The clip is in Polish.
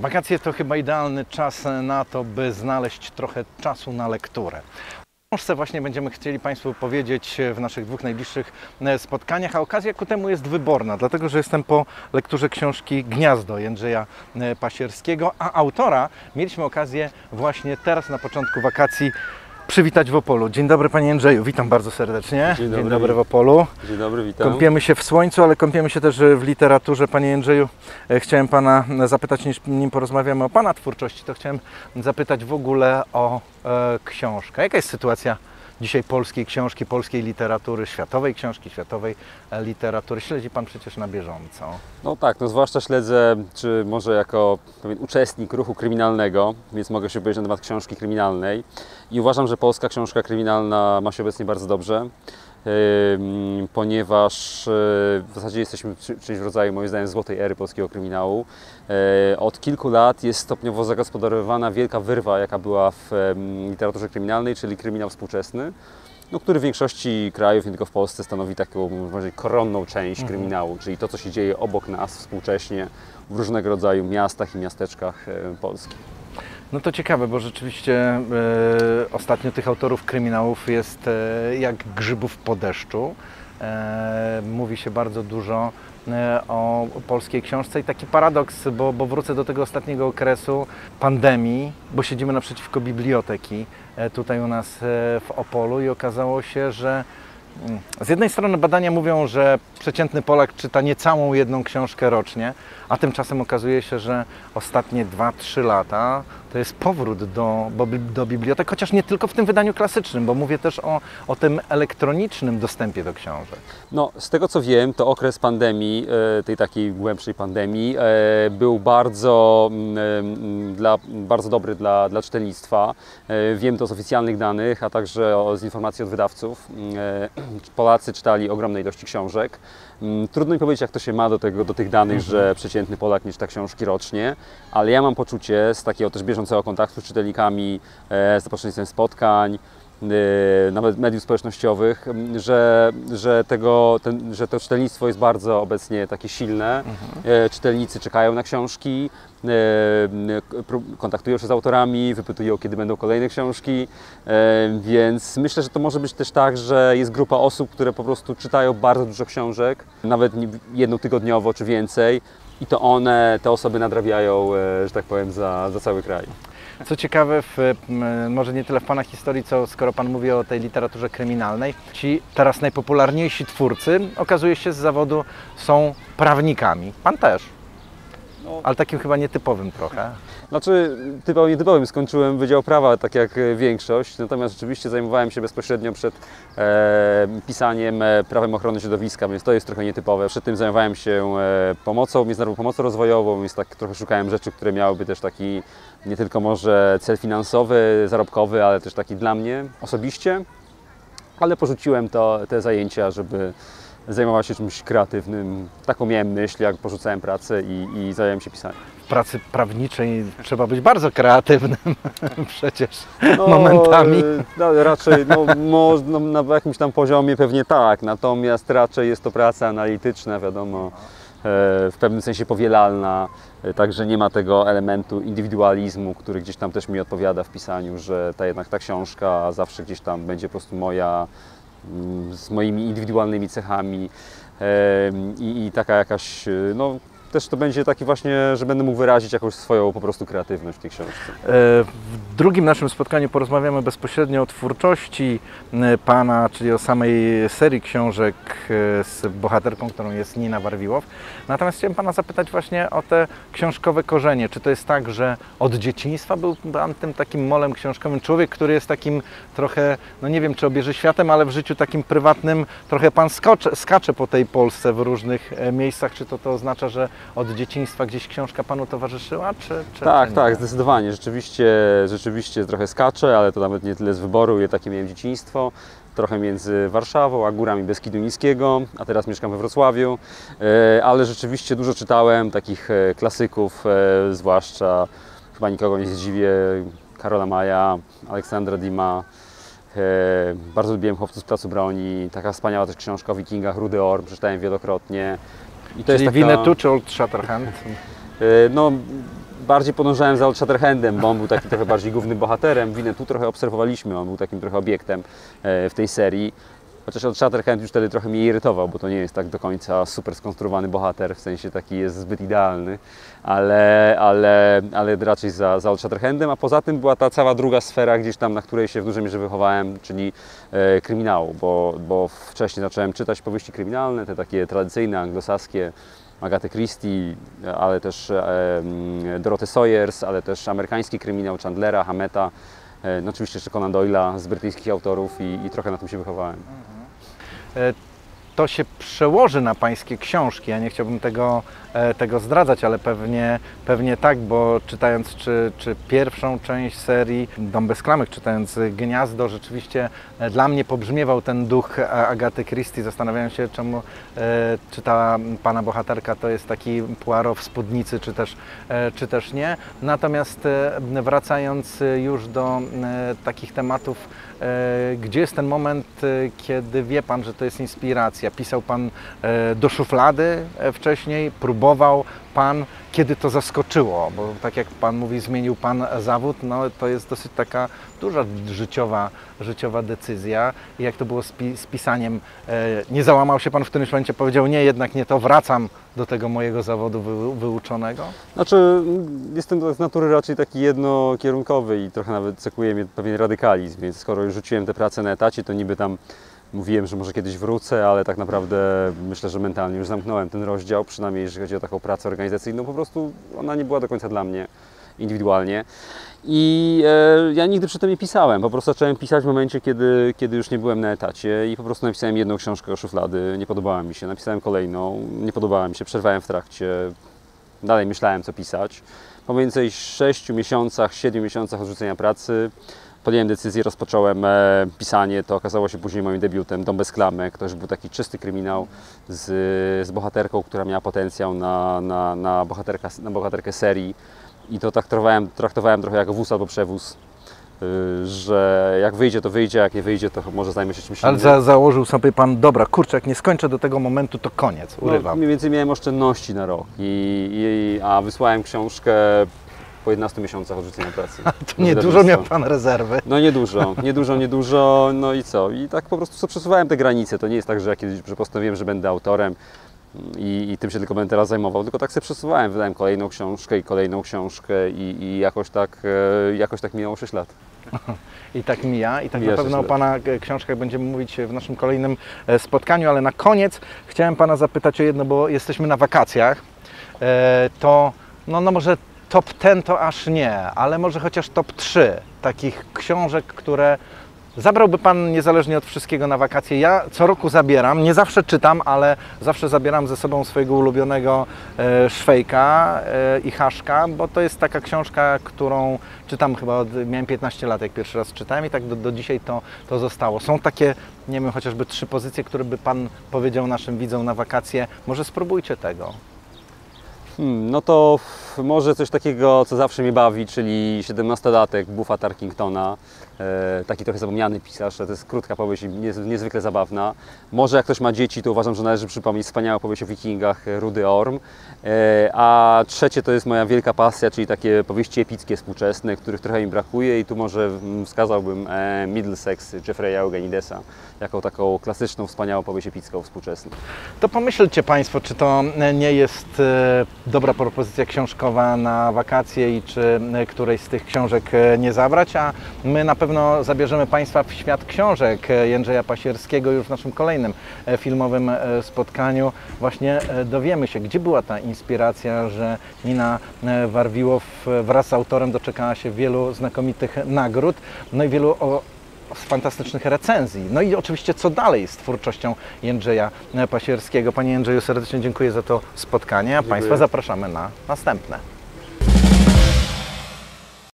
Wakacje to chyba idealny czas na to, by znaleźć trochę czasu na lekturę. O książce właśnie będziemy chcieli Państwu powiedzieć w naszych dwóch najbliższych e, spotkaniach, a okazja ku temu jest wyborna, dlatego że jestem po lekturze książki Gniazdo Jędrzeja e, Pasierskiego, a autora mieliśmy okazję właśnie teraz na początku wakacji przywitać w Opolu. Dzień dobry Panie Jędrzeju, witam bardzo serdecznie. Dzień dobry. dobry w Opolu. Dzień dobry, witam. Kąpiemy się w słońcu, ale kąpiemy się też w literaturze. Panie Jędrzeju, e, chciałem Pana zapytać, niż- nim porozmawiamy o Pana twórczości, to chciałem zapytać w ogóle o e, książkę. Jaka jest sytuacja dzisiaj polskiej książki, polskiej literatury, światowej książki, światowej e, literatury? Śledzi Pan przecież na bieżąco. No tak, no zwłaszcza śledzę, czy może jako pewien uczestnik ruchu kryminalnego, więc mogę się powiedzieć na temat książki kryminalnej. I uważam, że polska książka kryminalna ma się obecnie bardzo dobrze, ponieważ yy, w zasadzie jesteśmy czy- czymś w rodzaju, moim zdaniem, złotej ery polskiego kryminału. Yy, Od kilku lat jest stopniowo zagospodarowywana wielka wyrwa, jaka była w literaturze kryminalnej, czyli kryminał współczesny. no, który w większości krajów, nie tylko w Polsce, stanowi taką powiedzieć, koronną część kryminału, czyli to, co się dzieje obok nas współcześnie w różnego rodzaju miastach i miasteczkach e, Polski. No to ciekawe, bo rzeczywiście e, ostatnio tych autorów kryminałów jest e, jak grzybów po deszczu. E, mówi się bardzo dużo o polskiej książce i taki paradoks, bo, bo wrócę do tego ostatniego okresu pandemii, bo siedzimy naprzeciwko biblioteki tutaj u nas w Opolu i okazało się, że mm, z jednej strony badania mówią, że przeciętny Polak czyta niecałą jedną książkę rocznie, a tymczasem okazuje się, że ostatnie 2-3 lata to jest powrót do, do bibliotek, chociaż nie tylko w tym wydaniu klasycznym, bo mówię też o, o tym elektronicznym dostępie do książek. No, z tego co wiem, to okres pandemii, e, tej takiej głębszej pandemii, e, był bardzo, mm, mm, dla, bardzo dobry dla, dla czytelnictwa. E, Wiem to z oficjalnych danych, a także z informacji od wydawców. E, Polacy czytali ogromne ilości książek. Mm, Trudno mi powiedzieć, jak to się ma do, tego, do tych danych, że przeciętny Polak nie czyta książki rocznie, ale ja mam poczucie z takiego też bieżącego kontaktu z czytelnikami, e, za pośrednictwem spotkań, nawet mediów społecznościowych, że, że, tego, ten, że to czytelnictwo jest bardzo obecnie takie silne. E, Czytelnicy czekają na książki, pró- kontaktują się z autorami, wypytują, kiedy będą kolejne książki, więc myślę, że to może być też tak, że jest grupa osób, które po prostu czytają bardzo dużo książek, nawet jedną tygodniowo czy więcej. I to one, te osoby nadrabiają, że tak powiem, za, za cały kraj. Co ciekawe, w, m, może nie tyle w Pana historii, co skoro Pan mówi o tej literaturze kryminalnej, ci teraz najpopularniejsi twórcy, okazuje się z zawodu, są prawnikami. Pan też, No, ale takim chyba nietypowym trochę. Znaczy, typowo nietypowym skończyłem Wydział Prawa, tak jak e, większość, natomiast rzeczywiście zajmowałem się bezpośrednio przed e, pisaniem e, prawem ochrony środowiska, więc to jest trochę nietypowe. Przed tym zajmowałem się e, pomocą, międzynarodową pomocą rozwojową, więc tak trochę szukałem rzeczy, które miałyby też taki nie tylko może cel finansowy, zarobkowy, ale też taki dla mnie osobiście. Ale porzuciłem to, te zajęcia, żeby zajmować się czymś kreatywnym. Taką miałem myśl, jak porzucałem pracę i, i zająłem się pisaniem. W pracy prawniczej trzeba być bardzo kreatywnym przecież No, momentami. No, raczej no, mo- no, na jakimś tam poziomie pewnie tak, natomiast raczej jest to praca analityczna, wiadomo, e, w pewnym sensie powielalna, e, także nie ma tego elementu indywidualizmu, który gdzieś tam też mi odpowiada w pisaniu, że ta jednak ta książka zawsze gdzieś tam będzie po prostu moja, z moimi indywidualnymi cechami i, i taka jakaś, e, no też to będzie taki właśnie, że będę mógł wyrazić jakąś swoją po prostu kreatywność w tej książce. E, W drugim naszym spotkaniu porozmawiamy bezpośrednio o twórczości e, Pana, czyli o samej serii książek e, z bohaterką, którą jest Nina Warwiłow. Natomiast chciałem Pana zapytać właśnie o te książkowe korzenie. Czy to jest tak, że od dzieciństwa był Pan tym takim molem książkowym? Człowiek, który jest takim trochę, no nie wiem czy obieży światem, ale w życiu takim prywatnym trochę Pan skocze, skacze po tej Polsce w różnych miejscach. Czy to, to oznacza, że od dzieciństwa gdzieś książka Panu towarzyszyła? Czy, czy, Tak, tak, nie? zdecydowanie. Rzeczywiście, rzeczywiście trochę skaczę, ale to nawet nie tyle z wyboru, ile takie miałem dzieciństwo. Trochę między Warszawą a górami Beskidu Niskiego, a teraz mieszkam we Wrocławiu. E, Ale rzeczywiście dużo czytałem takich e, klasyków, e, zwłaszcza chyba nikogo nie zdziwię, Karola Maja, Aleksandra Dima. Bardzo lubiłem Chłopców z Placu Broni, taka wspaniała też książka o wikingach, Rudy Orm, przeczytałem wielokrotnie. I to Czyli jest taka... Winnetou czy Old Shatterhand? E, No, bardziej podążałem za Old Shatterhandem, bo on był taki trochę bardziej głównym bohaterem. Winę tu trochę obserwowaliśmy, on był takim trochę obiektem e, w tej serii. Chociaż Old Shatterhand już wtedy trochę mnie irytował, bo to nie jest tak do końca super skonstruowany bohater, w sensie taki jest zbyt idealny, ale, ale, ale raczej za, za Old Shatterhandem, a poza tym była ta cała druga sfera gdzieś tam, na której się w dużej mierze wychowałem, czyli e, kryminału, bo, bo wcześniej zacząłem czytać powieści kryminalne, te takie tradycyjne, anglosaskie, Agaty Christie, ale też e, mm, Sawyers, ale też amerykański kryminał Chandlera, Hameta, e, no oczywiście jeszcze Conan Doyle'a z brytyjskich autorów i, i trochę na tym się wychowałem. E, To się przełoży na Pańskie książki. Ja nie chciałbym tego, e, tego zdradzać, ale pewnie, pewnie tak, bo czytając czy, czy pierwszą część serii Dom bez klamek, czytając Gniazdo, rzeczywiście e, dla mnie pobrzmiewał ten duch A- Agaty Christie. Zastanawiałem się, czemu, e, czy ta pana bohaterka to jest taki Poirot w spódnicy, czy też, e, czy też nie. Natomiast e, wracając e, już do e, takich tematów, e, gdzie jest ten moment, e, kiedy wie Pan, że to jest inspiracja? Pisał Pan e, do szuflady e, wcześniej, próbował Pan, kiedy to zaskoczyło? Bo tak jak Pan mówi, zmienił Pan zawód, no to jest dosyć taka duża życiowa, życiowa decyzja. I jak to było z, pi- z pisaniem? E, Nie załamał się Pan w którymś momencie, powiedział, nie, jednak nie to, wracam do tego mojego zawodu wy, wyuczonego? Znaczy, jestem z natury raczej taki jednokierunkowy i trochę nawet cechuje mnie pewien radykalizm, więc skoro już rzuciłem tę pracę na etacie, to niby tam mówiłem, że może kiedyś wrócę, ale tak naprawdę myślę, że mentalnie już zamknąłem ten rozdział, przynajmniej jeżeli chodzi o taką pracę organizacyjną, po prostu ona nie była do końca dla mnie indywidualnie. I e, ja nigdy przy tym nie pisałem. Po prostu zacząłem pisać w momencie, kiedy, kiedy już nie byłem na etacie i po prostu napisałem jedną książkę o szuflady. Nie podobała mi się. Napisałem kolejną, nie podobała mi się, przerwałem w trakcie. Dalej myślałem, co pisać. Po więcej 6 miesiącach, 7 miesiącach odrzucenia pracy podjąłem decyzję, rozpocząłem e, pisanie. To okazało się później moim debiutem Dom bez klamek. To już był taki czysty kryminał z, z bohaterką, która miała potencjał na, na, na, bohaterka, na bohaterkę serii. I to traktowałem, traktowałem trochę jako wóz albo przewóz, y, że jak wyjdzie, to wyjdzie, a jak nie wyjdzie, to może zajmę się czymś Ale innym. za, założył sobie Pan, dobra, kurczę, jak nie skończę do tego momentu, to koniec, No, urywam. mniej więcej miałem oszczędności na rok, i, i, a wysłałem książkę po 11 miesiącach odrzucenia pracy. To nie dużo miał Pan rezerwy. No niedużo, niedużo, niedużo, no i co? I tak po prostu przesuwałem te granice. To nie jest tak, że ja kiedyś że postanowiłem, że będę autorem i, i tym się tylko będę teraz zajmował, tylko tak sobie przesuwałem. Wydałem kolejną książkę i kolejną książkę i, i jakoś, tak, e, jakoś tak minęło 6 lat. I tak mija. I tak Mija na pewno o Pana e, książkach będziemy mówić w naszym kolejnym e, spotkaniu, ale na koniec chciałem Pana zapytać o jedno, bo jesteśmy na wakacjach. To, no, no może top 10 to aż nie, ale może chociaż top 3 takich książek, które zabrałby Pan niezależnie od wszystkiego na wakacje. Ja co roku zabieram, nie zawsze czytam, ale zawsze zabieram ze sobą swojego ulubionego e, Szwejka e, i Haszka, bo to jest taka książka, którą czytam chyba od, miałem 15 lat, jak pierwszy raz czytałem i tak do, do dzisiaj to, to zostało. Są takie, nie wiem, chociażby trzy pozycje, które by Pan powiedział naszym widzom na wakacje. Może spróbujcie tego. Hmm, no to może coś takiego, co zawsze mnie bawi, czyli 17-latek Buffa Tarkingtona. E, taki trochę zapomniany pisarz, to jest krótka powieść i niez, niezwykle zabawna. Może jak ktoś ma dzieci, to uważam, że należy przypomnieć wspaniałą powieść o wikingach e, Rudy Orm. E, a trzecie to jest moja wielka pasja, czyli takie powieści epickie współczesne, których trochę mi brakuje i tu może mm, wskazałbym e, Middlesex Jeffrey'a Eugenidesa jako taką klasyczną, wspaniałą powieść epicką współczesną. To pomyślcie Państwo, czy to nie jest e, dobra propozycja książkowa na wakacje i czy e, którejś z tych książek e, nie zabrać, a my na pewno zabierzemy Państwa w świat książek e, Jędrzeja Pasierskiego już w naszym kolejnym filmowym spotkaniu. Właśnie dowiemy się, gdzie była ta inspiracja, że Nina Warwiłow wraz z autorem doczekała się wielu znakomitych nagród, no i wielu fantastycznych recenzji. No i oczywiście co dalej z twórczością Jędrzeja Pasierskiego. Panie Jędrzeju, serdecznie dziękuję za to spotkanie, a Dziękuję. Państwa zapraszamy na następne.